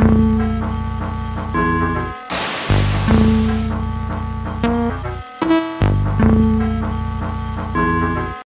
Mm-hmm.